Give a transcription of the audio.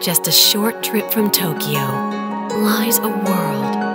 just a short trip from Tokyo, lies a world.